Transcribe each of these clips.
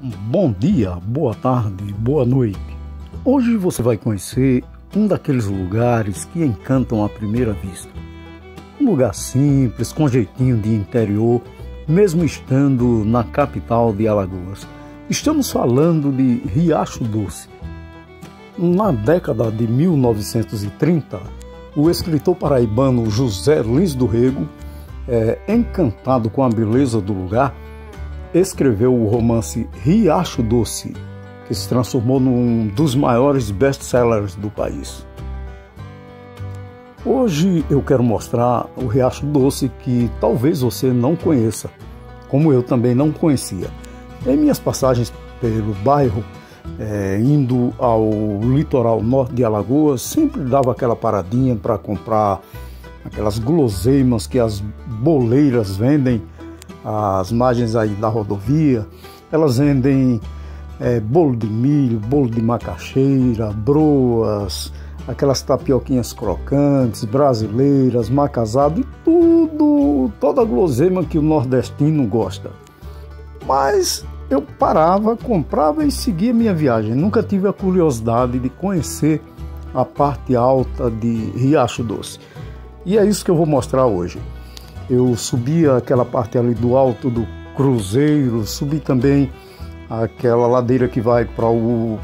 Bom dia, boa tarde, boa noite. Hoje você vai conhecer um daqueles lugares que encantam à primeira vista. Um lugar simples, com jeitinho de interior, mesmo estando na capital de Alagoas. Estamos falando de Riacho Doce. Na década de 1930, o escritor paraibano José Lins do Rego, é, encantado com a beleza do lugar, escreveu o romance Riacho Doce, que se transformou num dos maiores best-sellers do país. Hoje eu quero mostrar o Riacho Doce que talvez você não conheça, como eu também não conhecia. Em minhas passagens pelo bairro, é, indo ao litoral norte de Alagoas, sempre dava aquela paradinha para comprar aquelas guloseimas que as boleiras vendem às margens aí da rodovia. Elas vendem é, bolo de milho, bolo de macaxeira, broas, aquelas tapioquinhas crocantes, brasileiras, macazado e tudo, toda a guloseima que o nordestino gosta. Mas eu parava, comprava e seguia minha viagem. Nunca tive a curiosidade de conhecer a parte alta de Riacho Doce. E é isso que eu vou mostrar hoje. Eu subi aquela parte ali do alto do Cruzeiro, subi também aquela ladeira que vai para o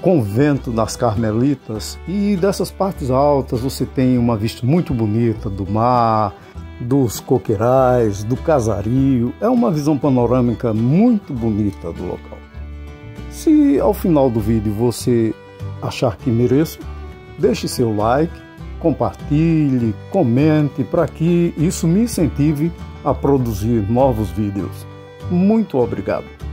convento das Carmelitas e dessas partes altas você tem uma vista muito bonita do mar, dos coqueirais, do casario. É uma visão panorâmica muito bonita do local. Se ao final do vídeo você achar que mereço, deixe seu like compartilhe, comente para que isso me incentive a produzir novos vídeos. Muito obrigado.